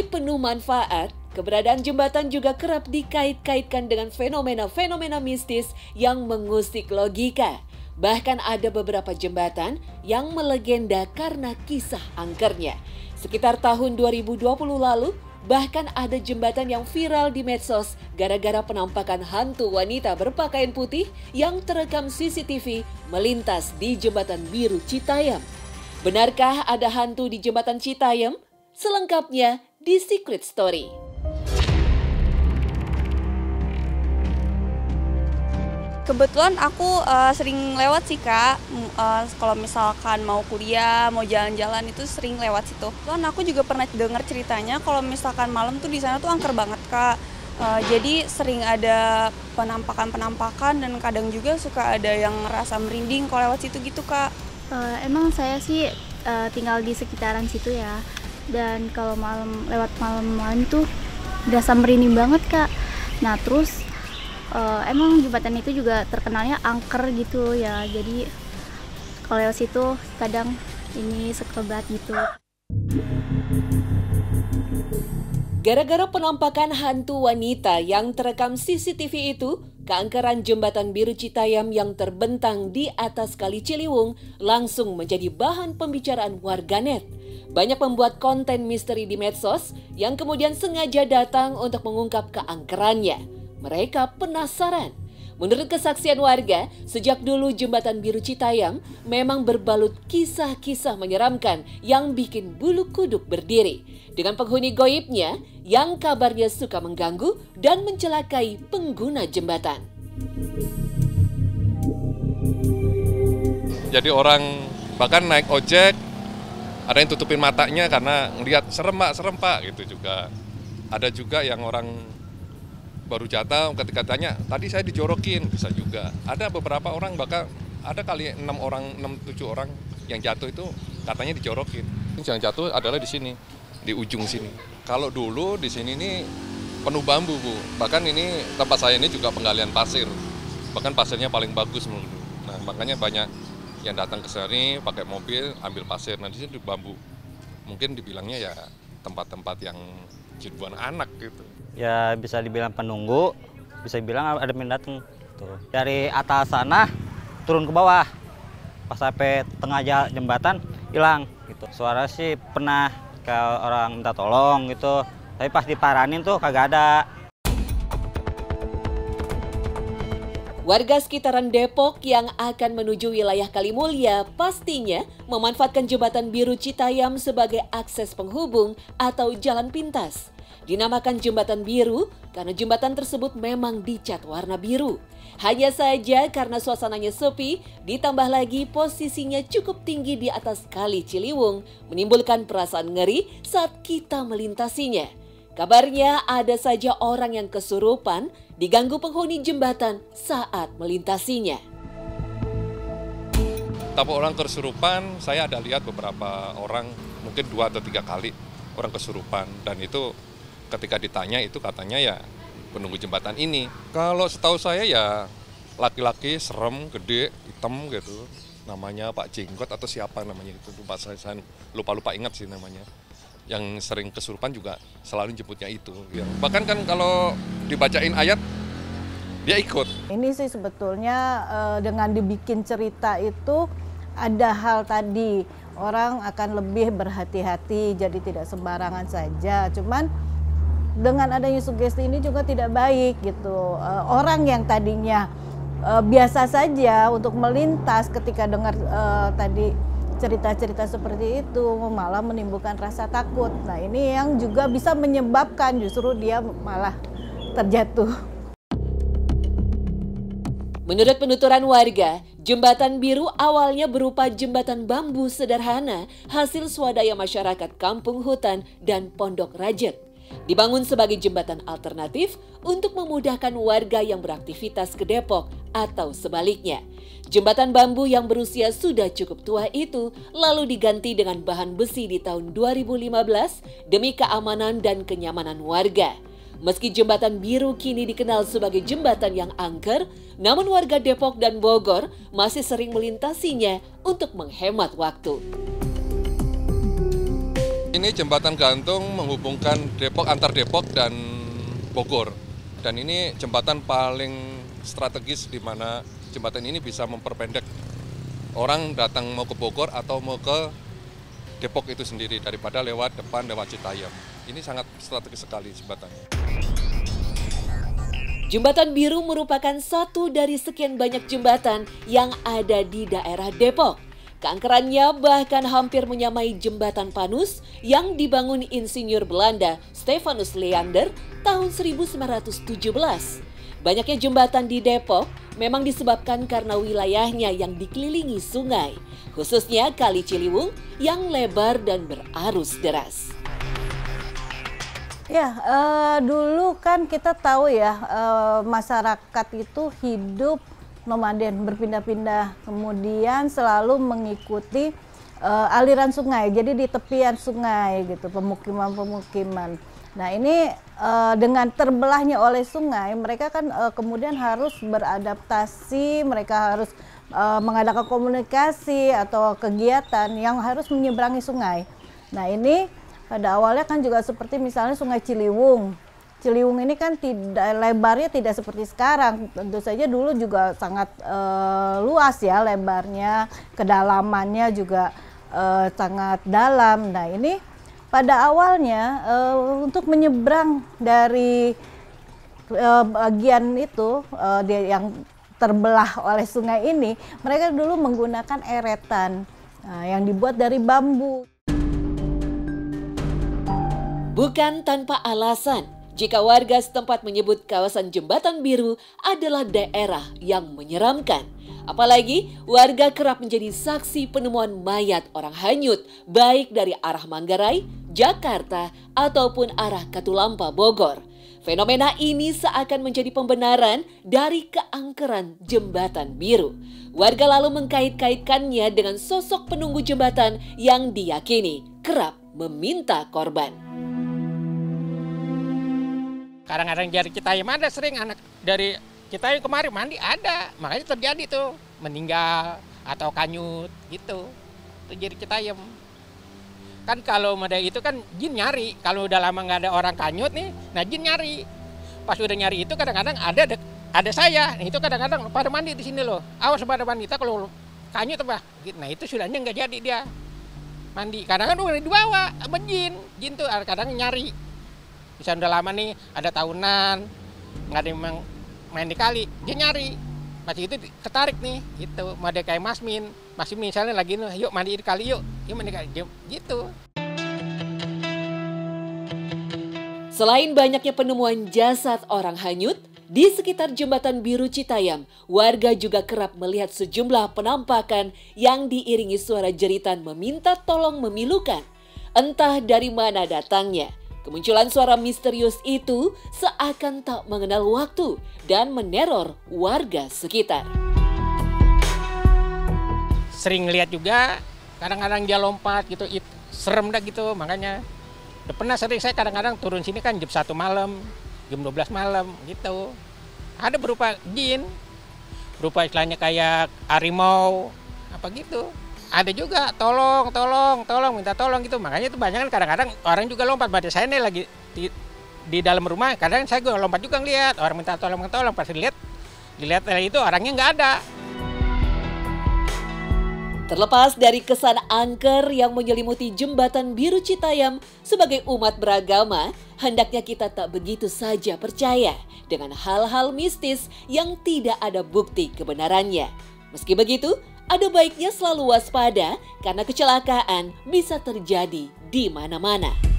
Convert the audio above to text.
Penuh manfaat, keberadaan jembatan juga kerap dikait-kaitkan dengan fenomena-fenomena mistis yang mengusik logika. Bahkan ada beberapa jembatan yang melegenda karena kisah angkernya. Sekitar tahun 2020 lalu, bahkan ada jembatan yang viral di medsos gara-gara penampakan hantu wanita berpakaian putih yang terekam CCTV melintas di jembatan biru Citayam. Benarkah ada hantu di jembatan Citayam? Selengkapnya di Secret Story. Kebetulan aku uh, sering lewat sih kak, uh, kalau misalkan mau kuliah, mau jalan-jalan itu sering lewat situ. Kan aku juga pernah dengar ceritanya kalau misalkan malam tuh di sana tuh angker banget kak. Uh, jadi sering ada penampakan-penampakan dan kadang juga suka ada yang ngerasa merinding kalau lewat situ gitu kak. Uh, emang saya sih uh, tinggal di sekitaran situ ya dan kalau malam lewat malam-malam tuh berasa merinding banget kak. Nah terus uh, emang jembatan itu juga terkenalnya angker gitu ya. Jadi kalau lewat situ kadang ini sekebat gitu. Gara-gara penampakan hantu wanita yang terekam CCTV itu, keangkeran jembatan biru Citayam yang terbentang di atas Kali Ciliwung langsung menjadi bahan pembicaraan warganet. Banyak membuat konten misteri di medsos yang kemudian sengaja datang untuk mengungkap keangkerannya. Mereka penasaran Menurut kesaksian warga, sejak dulu jembatan biru Citayam memang berbalut kisah-kisah menyeramkan yang bikin bulu kuduk berdiri. Dengan penghuni goibnya yang kabarnya suka mengganggu dan mencelakai pengguna jembatan. Jadi orang bahkan naik ojek ada yang tutupin matanya karena ngelihat serem pak, serem pak gitu juga. Ada juga yang orang baru jatuh ketika tanya tadi saya dijorokin. Bisa juga. Ada beberapa orang bahkan ada kali enam orang enam tujuh orang yang jatuh itu katanya dijorokin. Yang jatuh adalah di sini di ujung sini. Kalau dulu di sini ini penuh bambu bu. Bahkan ini tempat saya ini juga penggalian pasir. Bahkan pasirnya paling bagus menurut nah makanya banyak yang datang ke sini pakai mobil ambil pasir. Nah di bambu. Mungkin dibilangnya ya tempat-tempat yang jiduan anak gitu. Ya bisa dibilang penunggu bisa dibilang ada yang datang tuh. Dari atas sana turun ke bawah. Pas sampai tengah jembatan hilang gitu. Suara sih pernah ke orang minta tolong gitu. Tapi pas diparanin tuh kagak ada Warga sekitaran Depok yang akan menuju wilayah Kalimulya pastinya memanfaatkan jembatan biru Citayam sebagai akses penghubung atau jalan pintas. Dinamakan jembatan biru karena jembatan tersebut memang dicat warna biru. Hanya saja karena suasananya sepi, ditambah lagi posisinya cukup tinggi di atas kali Ciliwung, menimbulkan perasaan ngeri saat kita melintasinya. Kabarnya ada saja orang yang kesurupan diganggu penghuni jembatan saat melintasinya. Tapi orang kesurupan, saya ada lihat beberapa orang, mungkin dua atau tiga kali orang kesurupan. Dan itu ketika ditanya itu katanya ya penunggu jembatan ini. Kalau setahu saya ya laki-laki serem, gede, hitam gitu. Namanya Pak Jenggot atau siapa namanya itu. Lupa saya, lupa-lupa ingat sih namanya yang sering kesurupan juga selalu jemputnya itu. Ya. Bahkan kan kalau dibacain ayat dia ikut. Ini sih sebetulnya uh, dengan dibikin cerita itu ada hal tadi orang akan lebih berhati-hati jadi tidak sembarangan saja. Cuman dengan adanya sugesti ini juga tidak baik gitu. Uh, orang yang tadinya uh, biasa saja untuk melintas ketika dengar tadi cerita-cerita seperti itu malah menimbulkan rasa takut. Nah, ini yang juga bisa menyebabkan justru dia malah terjatuh. Menurut penuturan warga, jembatan biru awalnya berupa jembatan bambu sederhana hasil swadaya masyarakat kampung hutan dan pondok rajet dibangun sebagai jembatan alternatif untuk memudahkan warga yang beraktivitas ke Depok atau sebaliknya. Jembatan bambu yang berusia sudah cukup tua itu lalu diganti dengan bahan besi di tahun 2015 demi keamanan dan kenyamanan warga. Meski jembatan biru kini dikenal sebagai jembatan yang angker, namun warga Depok dan Bogor masih sering melintasinya untuk menghemat waktu. Ini jembatan gantung menghubungkan Depok antar Depok dan Bogor. Dan ini jembatan paling strategis di mana jembatan ini bisa memperpendek orang datang mau ke Bogor atau mau ke Depok itu sendiri daripada lewat depan lewat Citayam. Ini sangat strategis sekali jembatannya. Jembatan Biru merupakan satu dari sekian banyak jembatan yang ada di daerah Depok. Keangkerannya bahkan hampir menyamai jembatan Panus yang dibangun insinyur Belanda Stefanus Leander tahun 1917. Banyaknya jembatan di Depok memang disebabkan karena wilayahnya yang dikelilingi sungai, khususnya Kali Ciliwung yang lebar dan berarus deras. Ya, uh, dulu kan kita tahu ya uh, masyarakat itu hidup nomaden berpindah-pindah kemudian selalu mengikuti uh, aliran sungai jadi di tepian sungai gitu pemukiman-pemukiman. Nah ini uh, dengan terbelahnya oleh sungai mereka kan uh, kemudian harus beradaptasi mereka harus uh, mengadakan komunikasi atau kegiatan yang harus menyeberangi sungai. Nah ini pada awalnya kan juga seperti misalnya sungai Ciliwung Ciliwung ini kan tidak lebarnya tidak seperti sekarang. Tentu saja dulu juga sangat uh, luas ya lebarnya, kedalamannya juga uh, sangat dalam. Nah, ini pada awalnya uh, untuk menyeberang dari uh, bagian itu dia yang terbelah oleh sungai ini, mereka dulu menggunakan eretan yang dibuat dari bambu. Bukan tanpa alasan, jika warga setempat menyebut kawasan Jembatan Biru adalah daerah yang menyeramkan. Apalagi warga kerap menjadi saksi penemuan mayat orang hanyut baik dari arah Manggarai, Jakarta ataupun arah Katulampa, Bogor. Fenomena ini seakan menjadi pembenaran dari keangkeran jembatan biru. Warga lalu mengkait-kaitkannya dengan sosok penunggu jembatan yang diyakini kerap meminta korban kadang-kadang dari kita yang ada sering anak dari kita yang kemarin mandi ada. Makanya terjadi tuh meninggal atau kanyut gitu. Itu jadi kita yang kan kalau ada itu kan jin nyari. Kalau udah lama nggak ada orang kanyut nih nah jin nyari. Pas udah nyari itu kadang-kadang ada ada saya. Nah, itu kadang-kadang pada mandi di sini loh. Awas pada wanita kalau kanyut apa? Nah itu sudahnya nggak jadi dia. Mandi. Kadang-kadang udah dibawa sama jin. Jin tuh kadang nyari bisa udah lama nih ada tahunan nggak ada yang main di kali dia nyari. Masih itu ketarik nih gitu. Mau ada kayak Masmin Masmin misalnya lagi nih yuk mandi di kali yuk. Yuk mandi kali gitu. Selain banyaknya penemuan jasad orang hanyut, di sekitar jembatan biru Citayam, warga juga kerap melihat sejumlah penampakan yang diiringi suara jeritan meminta tolong memilukan. Entah dari mana datangnya, Kemunculan suara misterius itu seakan tak mengenal waktu dan meneror warga sekitar. Sering lihat juga, kadang-kadang dia lompat gitu, it, serem dah gitu, makanya udah pernah sering saya kadang-kadang turun sini kan jam satu malam, jam 12 malam gitu. Ada berupa jin, berupa istilahnya kayak harimau, apa gitu ada juga tolong tolong tolong minta tolong gitu. Makanya itu banyak kan kadang-kadang orang juga lompat. Pada saya nih lagi di, di dalam rumah kadang saya gue lompat juga ngeliat. Orang minta tolong minta tolong pas dilihat dilihat itu orangnya nggak ada. Terlepas dari kesan angker yang menyelimuti jembatan biru Citayam sebagai umat beragama, hendaknya kita tak begitu saja percaya dengan hal-hal mistis yang tidak ada bukti kebenarannya. Meski begitu, ada baiknya selalu waspada karena kecelakaan bisa terjadi di mana-mana.